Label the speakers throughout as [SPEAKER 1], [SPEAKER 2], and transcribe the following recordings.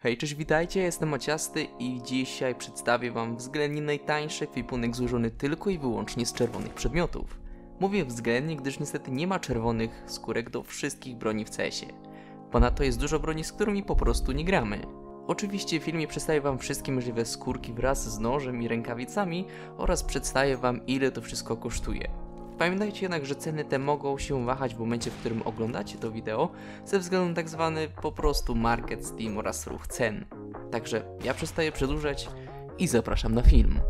[SPEAKER 1] Hej, cześć, witajcie, jestem Maciasty i dzisiaj przedstawię wam względnie najtańszy ekwipunek złożony tylko i wyłącznie z czerwonych przedmiotów. Mówię względnie, gdyż niestety nie ma czerwonych skórek do wszystkich broni w CS-ie. Ponadto jest dużo broni, z którymi po prostu nie gramy. Oczywiście w filmie przedstawię wam wszystkie możliwe skórki wraz z nożem i rękawicami oraz przedstawię wam ile to wszystko kosztuje. Pamiętajcie jednak, że ceny te mogą się wahać w momencie, w którym oglądacie to wideo, ze względu na tak zwany po prostu market Steam oraz ruch cen. Także ja przestaję przedłużać i zapraszam na film.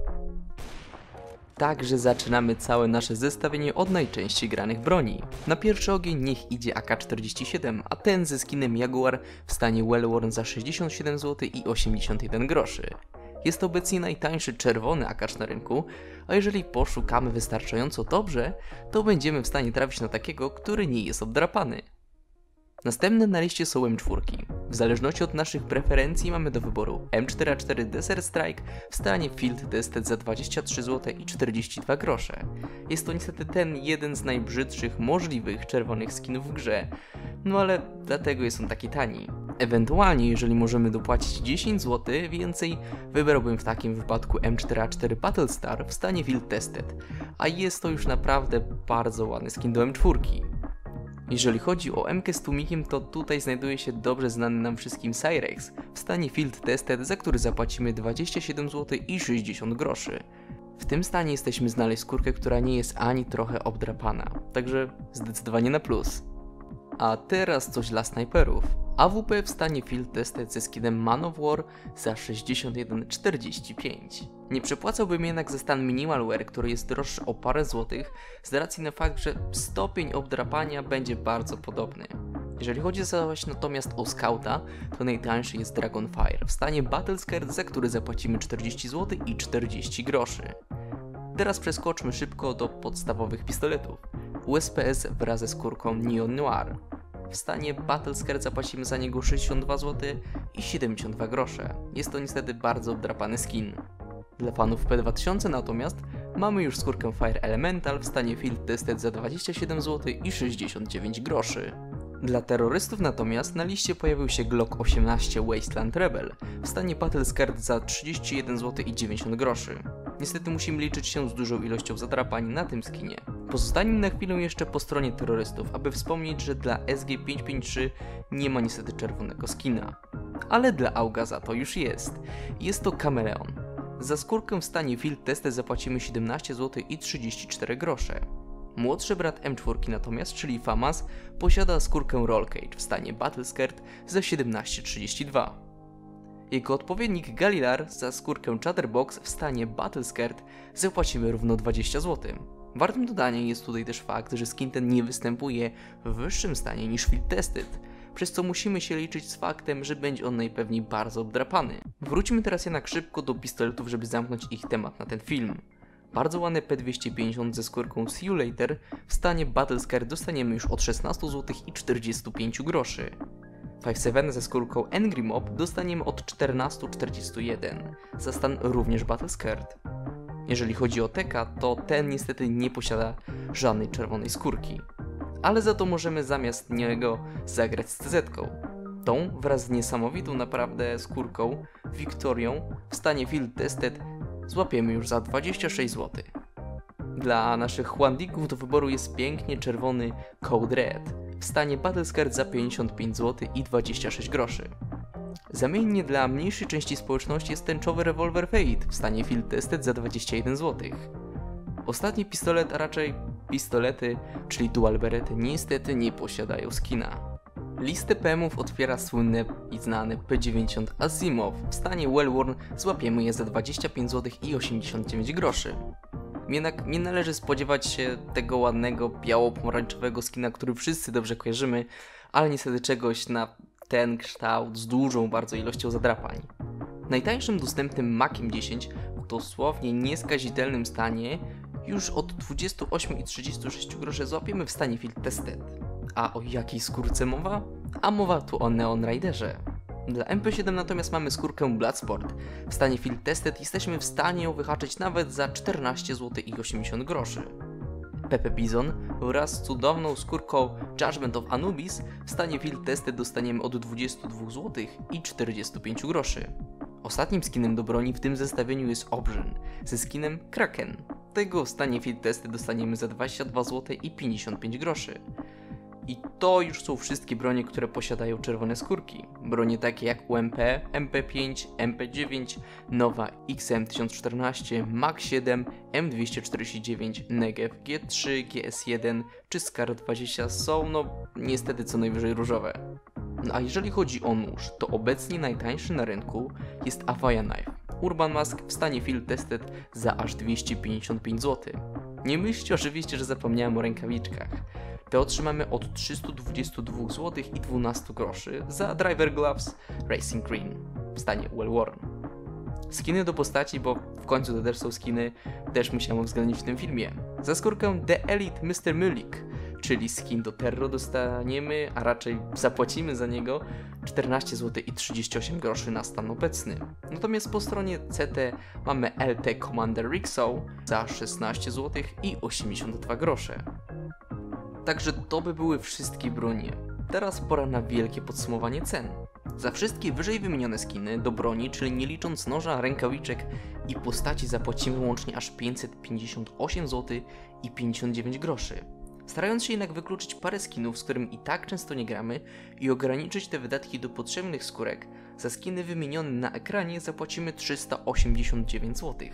[SPEAKER 1] Także zaczynamy całe nasze zestawienie od najczęściej granych broni. Na pierwszy ogień niech idzie AK-47, a ten ze skinem Jaguar w stanie Wellworn za 67 zł i 81 groszy. Jest to obecnie najtańszy czerwony akacz na rynku, a jeżeli poszukamy wystarczająco dobrze, to będziemy w stanie trafić na takiego, który nie jest obdrapany. Następne na liście są M4. W zależności od naszych preferencji mamy do wyboru M4A4 Desert Strike w stanie Field Tested za 23 zł i 42 grosze. Jest to niestety ten jeden z najbrzydszych możliwych czerwonych skinów w grze, no ale dlatego jest on taki tani. Ewentualnie, jeżeli możemy dopłacić 10 zł więcej, wybrałbym w takim wypadku M4A4 Battlestar w stanie Field Tested, a jest to już naprawdę bardzo ładny skin do M4. Jeżeli chodzi o MK z tłumikiem, to tutaj znajduje się dobrze znany nam wszystkim Cyrex w stanie Field Tested, za który zapłacimy 27 zł i 60 groszy. W tym stanie jesteśmy znaleźć skórkę, która nie jest ani trochę obdrapana, także zdecydowanie na plus. A teraz coś dla snajperów. AWP w stanie Field Tested ze skinem Man of War za 61,45. Nie przepłacałbym jednak za stan Minimal Wear, który jest droższy o parę złotych, z racji na fakt, że stopień obdrapania będzie bardzo podobny. Jeżeli chodzi zaś natomiast o Scouta, to najtańszy jest Dragonfire w stanie Battle Skirt, za który zapłacimy 40 zł i 40 groszy. Teraz przeskoczmy szybko do podstawowych pistoletów. USPS wraz ze skórką Neon Noir. W stanie Battle Skirt zapłacimy za niego 62 zł i 72 grosze. Jest to niestety bardzo obdrapany skin. Dla fanów P2000 natomiast mamy już skórkę Fire Elemental w stanie Field Tested za 27 zł i 69 groszy. Dla terrorystów natomiast na liście pojawił się Glock 18 Wasteland Rebel w stanie Battle Skirt za 31 zł i 90 groszy. Niestety musimy liczyć się z dużą ilością zadrapań na tym skinie. Pozostańmy na chwilę jeszcze po stronie terrorystów, aby wspomnieć, że dla SG553 nie ma niestety czerwonego skina. Ale dla Auga za to już jest. Jest to kameleon. Za skórkę w stanie Field Tested zapłacimy 17 zł i 34 grosze. Młodszy brat M4 natomiast, czyli FAMAS, posiada skórkę Roll Cage w stanie Battle Skirt za 17,32. Jego odpowiednik Galilar za skórkę Chatterbox w stanie Battle Skirt zapłacimy równo 20 zł. Wartym dodania jest tutaj też fakt, że skin ten nie występuje w wyższym stanie niż Field Tested, przez co musimy się liczyć z faktem, że będzie on najpewniej bardzo obdrapany. Wróćmy teraz jednak szybko do pistoletów, żeby zamknąć ich temat na ten film. Bardzo ładny P250 ze skórką See You Later w stanie Battle Scare dostaniemy już od 16 zł i 45 groszy. 5.7 ze skórką Angry Mob dostaniemy od 14,41 za stan również Battle Skirt. Jeżeli chodzi o Teka, to ten niestety nie posiada żadnej czerwonej skórki. Ale za to możemy zamiast niego zagrać z. -ką. Tą wraz z niesamowitą naprawdę skórką Victorią w stanie Field Tested złapiemy już za 26 zł. Dla naszych Juandików do wyboru jest pięknie czerwony Code Red w stanie Battlescard za 55 zł i 26 groszy. Zamiennie dla mniejszej części społeczności jest tęczowy rewolwer Fate w stanie Field Tested za 21 zł. Ostatni pistolet, a raczej pistolety, czyli dual berety, niestety nie posiadają skina. Listę PMów otwiera słynne i znane P90 Asimov. W stanie Wellworn złapiemy je za 25 zł i 89 groszy. Jednak nie należy spodziewać się tego ładnego biało-pomarańczowego skina, który wszyscy dobrze kojarzymy, ale niestety czegoś na ten kształt z dużą bardzo ilością zadrapań. Najtańszym dostępnym Maciem 10 w dosłownie nieskazitelnym stanie już od 28,36 groszy złapiemy w stanie Field Tested. A o jakiej skórce mowa? A mowa tu o Neon Riderze. Dla MP7 natomiast mamy skórkę Bloodsport. W stanie Field Tested jesteśmy w stanie ją wyhaczyć nawet za 14 zł i 80 groszy. Pepe Bizon wraz z cudowną skórką Judgment of Anubis w stanie Field Tested dostaniemy od 22 zł i 45 groszy. Ostatnim skinem do broni w tym zestawieniu jest Obrzyn ze skinem Kraken. Tego w stanie Field Tested dostaniemy za 22 zł i 55 groszy. I to już są wszystkie bronie, które posiadają czerwone skórki. Bronie takie jak UMP, MP5, MP9, Nowa XM1014, MAX-7, M249, Negev, G3, GS1 czy Scar 20 są no niestety co najwyżej różowe. No a jeżeli chodzi o nóż, to obecnie najtańszy na rynku jest Avaya Knife. Urban Mask w stanie field tested za aż 255 zł. Nie myślcie oczywiście, że zapomniałem o rękawiczkach. Te otrzymamy od 322 zł i 12 groszy za Driver Gloves Racing Green w stanie well worn. Skiny do postaci, bo w końcu to też są skiny, też musiałem uwzględnić w tym filmie. Za skórkę The Elite Mr. Mulik, czyli skin do Terro dostaniemy, a raczej zapłacimy za niego 14 zł i 38 groszy na stan obecny. Natomiast po stronie CT mamy LT Commander Rixo za 16 zł i 82 grosze. Także to by były wszystkie bronie. Teraz pora na wielkie podsumowanie cen. Za wszystkie wyżej wymienione skiny do broni, czyli nie licząc noża, rękawiczek i postaci zapłacimy łącznie aż 558 zł i 59 groszy. Starając się jednak wykluczyć parę skinów, z którym i tak często nie gramy i ograniczyć te wydatki do potrzebnych skórek, za skiny wymienione na ekranie zapłacimy 389 zł.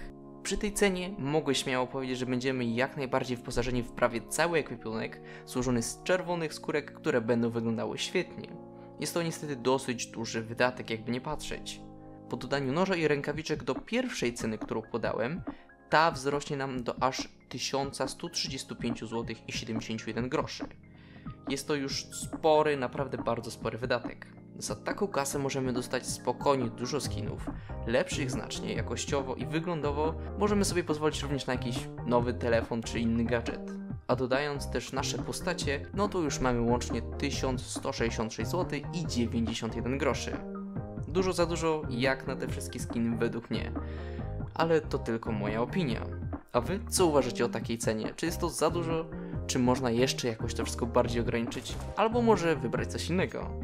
[SPEAKER 1] Przy tej cenie mogę śmiało powiedzieć, że będziemy jak najbardziej wyposażeni w prawie cały ekwipunek złożony z czerwonych skórek, które będą wyglądały świetnie. Jest to niestety dosyć duży wydatek, jakby nie patrzeć. Po dodaniu noża i rękawiczek do pierwszej ceny, którą podałem, ta wzrośnie nam do aż 1135 zł i 71 groszy. Jest to już spory, naprawdę bardzo spory wydatek. Za taką kasę możemy dostać spokojnie dużo skinów, lepszych znacznie jakościowo i wyglądowo możemy sobie pozwolić również na jakiś nowy telefon czy inny gadżet. A dodając też nasze postacie, no to już mamy łącznie 1166 zł i 91 groszy. Dużo za dużo jak na te wszystkie skiny według mnie. Ale to tylko moja opinia. A wy co uważacie o takiej cenie? Czy jest to za dużo? Czy można jeszcze jakoś to wszystko bardziej ograniczyć? Albo może wybrać coś innego?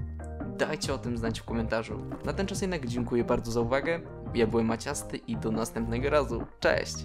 [SPEAKER 1] Dajcie o tym znać w komentarzu. Na ten czas jednak dziękuję bardzo za uwagę. Ja byłem Maciasty i do następnego razu. Cześć!